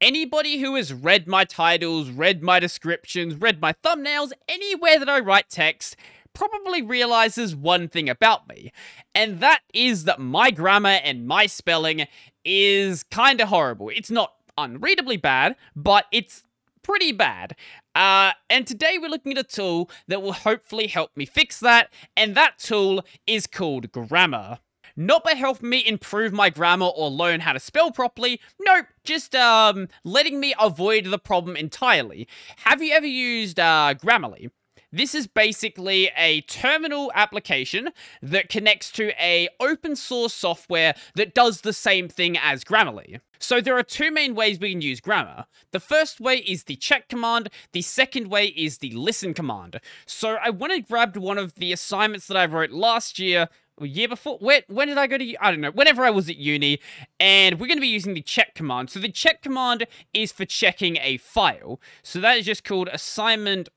Anybody who has read my titles, read my descriptions, read my thumbnails, anywhere that I write text, probably realizes one thing about me, and that is that my grammar and my spelling is kinda horrible. It's not unreadably bad, but it's pretty bad. Uh, and today we're looking at a tool that will hopefully help me fix that, and that tool is called Gramma. Not by helping me improve my gramma or learn how to spell properly, nope, just um, letting me avoid the problem entirely. Have you ever used uh, Grammarly? This is basically a terminal application that connects to a open source software that does the same thing as Grammarly. So there are two main ways we can use grammar. The first way is the check command, the second way is the listen command. So I went and grabbed one of the assignments that I wrote last year, year before, when, when did I go to, I don't know, whenever I was at uni, and we're going to be using the check command. So the check command is for checking a file. So that is just called assignment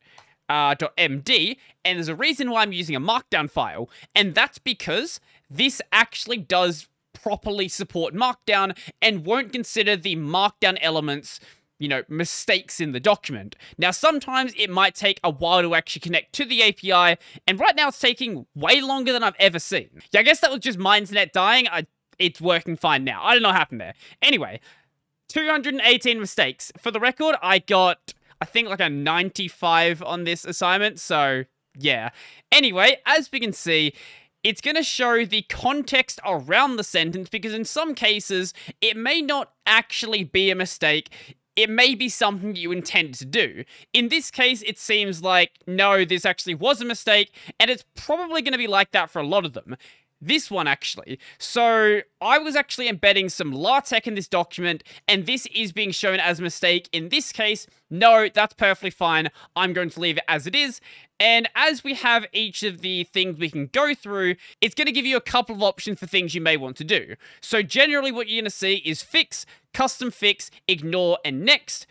uh, .md, and there's a reason why I'm using a markdown file, and that's because this actually does properly support markdown and won't consider the markdown elements you know, mistakes in the document. Now, sometimes it might take a while to actually connect to the API, and right now it's taking way longer than I've ever seen. Yeah, I guess that was just my internet dying. I, it's working fine now. I don't know what happened there. Anyway, 218 mistakes. For the record, I got I think like a 95 on this assignment, so yeah. Anyway, as we can see, it's going to show the context around the sentence because in some cases, it may not actually be a mistake. It may be something you intend to do. In this case, it seems like, no, this actually was a mistake, and it's probably going to be like that for a lot of them. This one, actually. So, I was actually embedding some LaTeX in this document, and this is being shown as a mistake. In this case, no, that's perfectly fine. I'm going to leave it as it is. And as we have each of the things we can go through, it's going to give you a couple of options for things you may want to do. So generally what you're going to see is fix, custom fix, ignore, and next.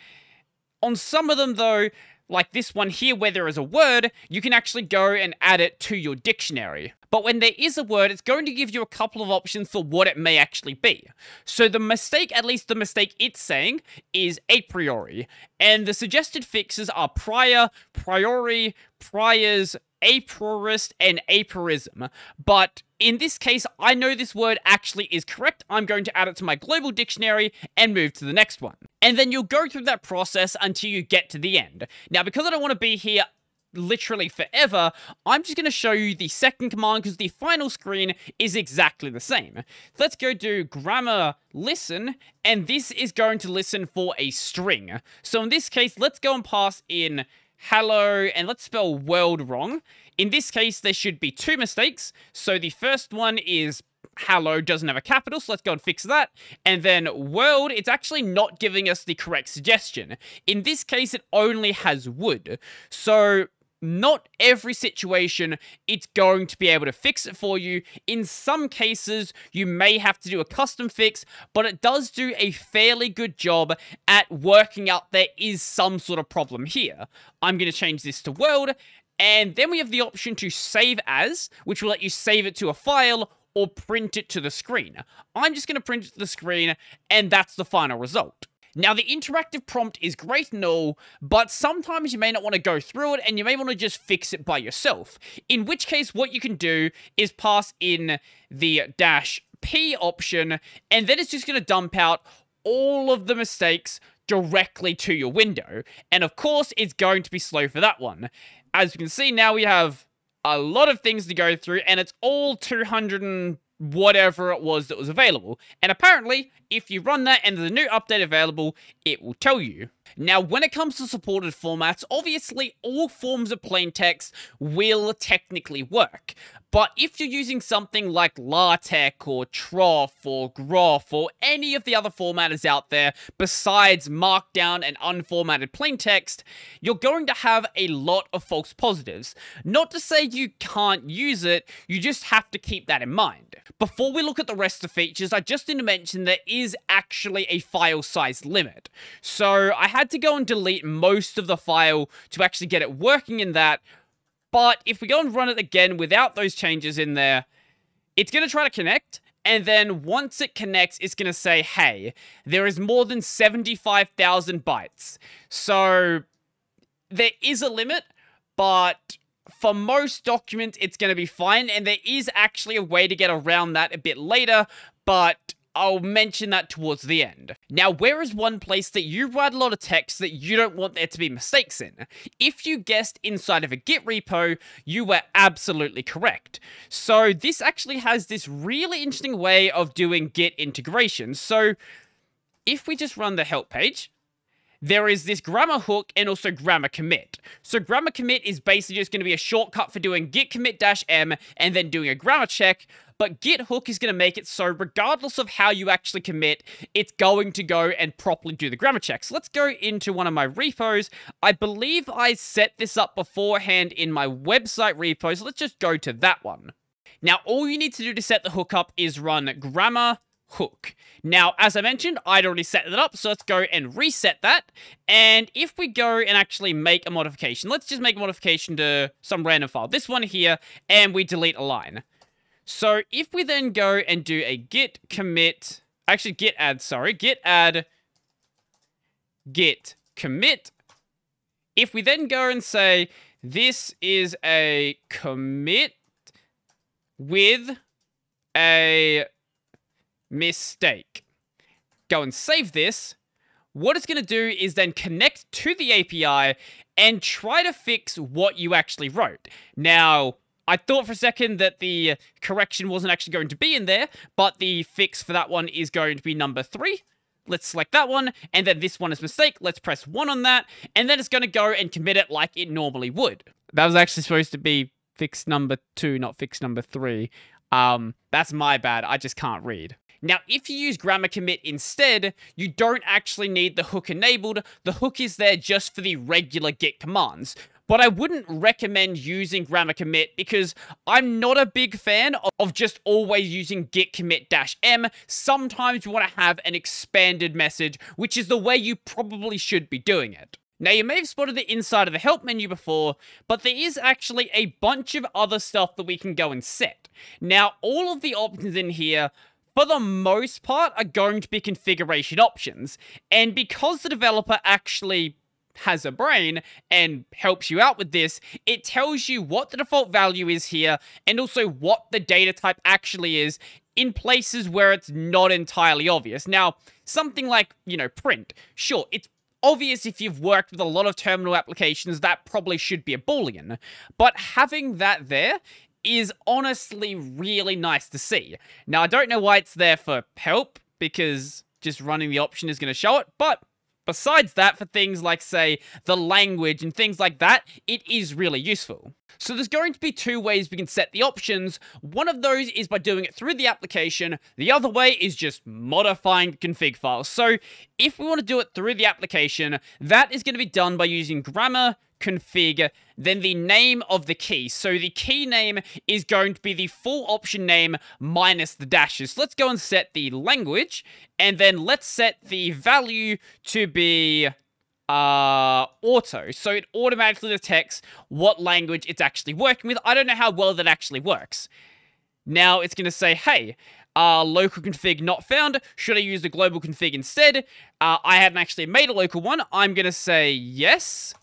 On some of them, though, like this one here where there is a word, you can actually go and add it to your dictionary. But when there is a word, it's going to give you a couple of options for what it may actually be. So the mistake, at least the mistake it's saying, is a priori. And the suggested fixes are prior, priori, priors, a priorist, and aporism, But in this case, I know this word actually is correct. I'm going to add it to my global dictionary and move to the next one. And then you'll go through that process until you get to the end. Now, because I don't want to be here literally forever, I'm just going to show you the second command because the final screen is exactly the same. Let's go do gramma listen, and this is going to listen for a string. So in this case, let's go and pass in hello, and let's spell world wrong. In this case, there should be two mistakes. So the first one is hello doesn't have a capital, so let's go and fix that. And then world, it's actually not giving us the correct suggestion. In this case, it only has would. So not every situation it's going to be able to fix it for you. In some cases, you may have to do a custom fix, but it does do a fairly good job at working out there is some sort of problem here. I'm going to change this to world, and then we have the option to save as, which will let you save it to a file or print it to the screen. I'm just going to print it to the screen, and that's the final result. Now, the interactive prompt is great and all, but sometimes you may not want to go through it and you may want to just fix it by yourself. In which case, what you can do is pass in the dash P option, and then it's just going to dump out all of the mistakes directly to your window. And of course, it's going to be slow for that one. As you can see, now we have a lot of things to go through, and it's all 200 and whatever it was that was available. And apparently, if you run that and there's a new update available, it will tell you. Now, when it comes to supported formats, obviously all forms of plain text will technically work. But if you're using something like LaTeX or Troff or Groff or any of the other formatters out there besides Markdown and unformatted plain text, you're going to have a lot of false positives. Not to say you can't use it, you just have to keep that in mind. Before we look at the rest of features, I just need to mention there is actually a file size limit. So I had to go and delete most of the file to actually get it working in that, but if we go and run it again without those changes in there, it's going to try to connect, And then once it connects, it's going to say, hey, there is more than 75,000 bytes. So there is a limit, but for most documents, it's going to be fine. And there is actually a way to get around that a bit later, but I'll mention that towards the end. Now, where is one place that you write a lot of text that you don't want there to be mistakes in? If you guessed inside of a Git repo, you were absolutely correct. So this actually has this really interesting way of doing Git integration. So if we just run the help page, there is this gramma hook and also gramma commit. So gramma commit is basically just going to be a shortcut for doing git commit dash m and then doing a grammar check, but git hook is going to make it so regardless of how you actually commit, it's going to go and properly do the grammar checks. Let's go into one of my repos. I believe I set this up beforehand in my website repo, so let's just go to that one. Now, all you need to do to set the hook up is run gramma hook. Now, as I mentioned, I'd already set it up, so let's go and reset that. And if we go and actually make a modification, let's just make a modification to some random file, this one here, and we delete a line. So if we then go and do a git commit, actually git add, sorry, git add, git commit, if we then go and say, this is a commit with a mistake. Go and save this. What it's going to do is then connect to the API and try to fix what you actually wrote. Now, I thought for a second that the correction wasn't actually going to be in there, but the fix for that one is going to be number three. Let's select that one, and then this one is mistake. Let's press one on that, and then it's going to go and commit it like it normally would. That was actually supposed to be fix number two, not fix number three. Um, that's my bad. I just can't read. Now, if you use gramma commit instead, you don't actually need the hook enabled. The hook is there just for the regular git commands. But I wouldn't recommend using gramma commit because I'm not a big fan of just always using git commit dash m. Sometimes you want to have an expanded message, which is the way you probably should be doing it. Now, you may have spotted the inside of the help menu before, but there is actually a bunch of other stuff that we can go and set. Now, all of the options in here for the most part, are going to be configuration options. And because the developer actually has a brain and helps you out with this, it tells you what the default value is here and also what the data type actually is in places where it's not entirely obvious. Now, something like, you know, print, sure, it's obvious if you've worked with a lot of terminal applications, that probably should be a boolean. But having that there is honestly really nice to see. Now, I don't know why it's there for help, because just running the option is going to show it, but besides that, for things like, say, the language and things like that, it is really useful. So there's going to be two ways we can set the options. One of those is by doing it through the application. The other way is just modifying config files. So if we want to do it through the application, that is going to be done by using gramma config, then the name of the key. So the key name is going to be the full option name minus the dashes. So let's go and set the language, and then let's set the value to be uh, auto. So it automatically detects what language it's actually working with. I don't know how well that actually works. Now it's going to say, hey, uh, local config not found. Should I use the global config instead? Uh, I haven't actually made a local one. I'm going to say yes.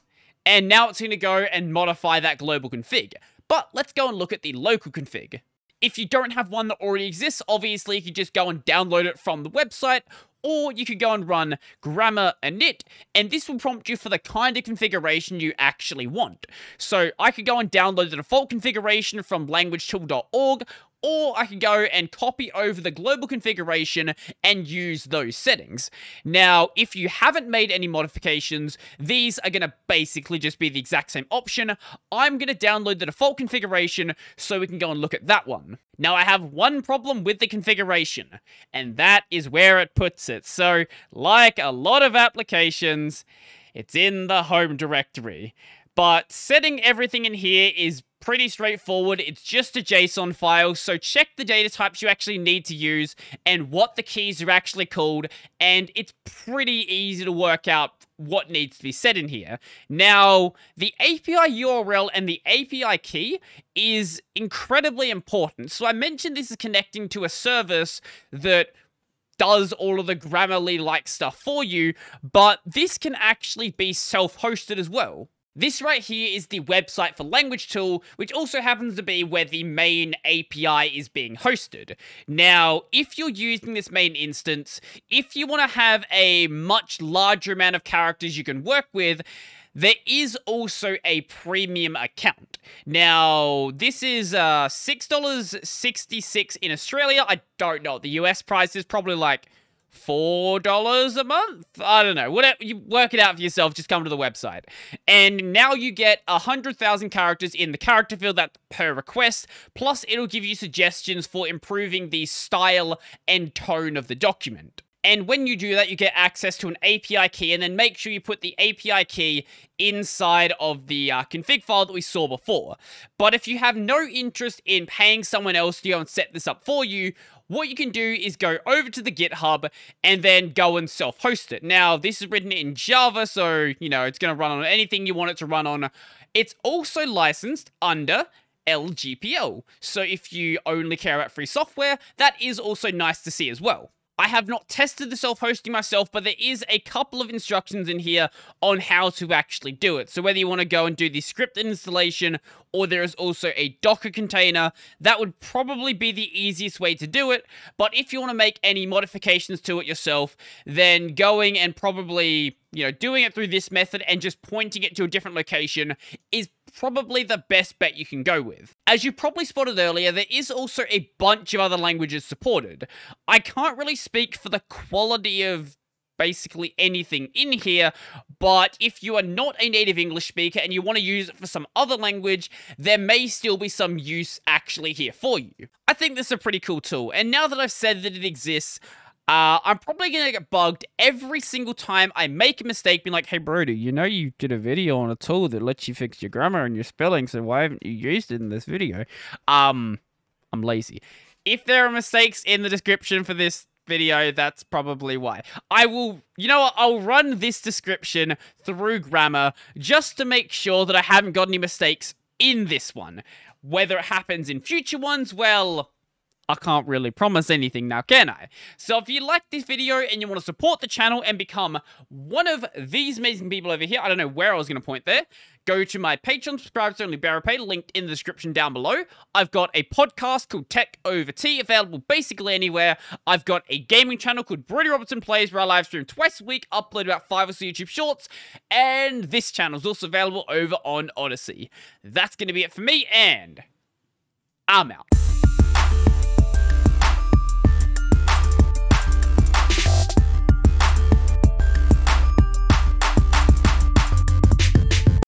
And now it's going to go and modify that global config. But let's go and look at the local config. If you don't have one that already exists, obviously you can just go and download it from the website, or you could go and run gramma init, and this will prompt you for the kind of configuration you actually want. So I could go and download the default configuration from languagetool.org, or I could go and copy over the global configuration and use those settings. Now, if you haven't made any modifications, these are going to basically just be the exact same option. I'm going to download the default configuration so we can go and look at that one. Now, I have one problem with the configuration, and that is where it puts it. So, like a lot of applications, it's in the home directory. But setting everything in here is pretty straightforward. It's just a JSON file, so check the data types you actually need to use and what the keys are actually called, and it's pretty easy to work out what needs to be said in here. Now, the API URL and the API key is incredibly important. So I mentioned this is connecting to a service that does all of the Grammarly-like stuff for you, but this can actually be self-hosted as well. This right here is the website for Language Tool, which also happens to be where the main API is being hosted. Now, if you're using this main instance, if you want to have a much larger amount of characters you can work with, there is also a premium account. Now, this is uh, $6.66 in Australia. I don't know. The US price is probably like $4 a month? I don't know. Whatever, you work it out for yourself. Just come to the website. And now you get a 100,000 characters in the character field that per request. Plus, it'll give you suggestions for improving the style and tone of the document. And when you do that, you get access to an API key, and then make sure you put the API key inside of the uh, config file that we saw before. But if you have no interest in paying someone else to go and set this up for you, what you can do is go over to the GitHub and then go and self-host it. Now, this is written in Java, so, you know, it's going to run on anything you want it to run on. It's also licensed under LGPL. So if you only care about free software, that is also nice to see as well. I have not tested the self-hosting myself, but there is a couple of instructions in here on how to actually do it. So whether you want to go and do the script installation, or there is also a Docker container, that would probably be the easiest way to do it. But if you want to make any modifications to it yourself, then going and probably, you know, doing it through this method and just pointing it to a different location is probably the best bet you can go with. As you probably spotted earlier, there is also a bunch of other languages supported. I can't really speak for the quality of basically anything in here, but if you are not a native English speaker and you want to use it for some other language, there may still be some use actually here for you. I think this is a pretty cool tool, and now that I've said that it exists, uh, I'm probably going to get bugged every single time I make a mistake, being like, hey, Brodie, you know you did a video on a tool that lets you fix your grammar and your spelling, so why haven't you used it in this video? Um, I'm lazy. If there are mistakes in the description for this video, that's probably why. I will, you know what, I'll run this description through gramma just to make sure that I haven't got any mistakes in this one. Whether it happens in future ones, well, I can't really promise anything now, can I? So if you like this video and you want to support the channel and become one of these amazing people over here, I don't know where I was going to point there, go to my Patreon, subscribe to Only Pay, linked in the description down below. I've got a podcast called Tech Over Tea, available basically anywhere. I've got a gaming channel called Brodie Robertson Plays, where I live stream twice a week, upload about five or so YouTube shorts, and this channel is also available over on Odysee. That's going to be it for me, and I'm out.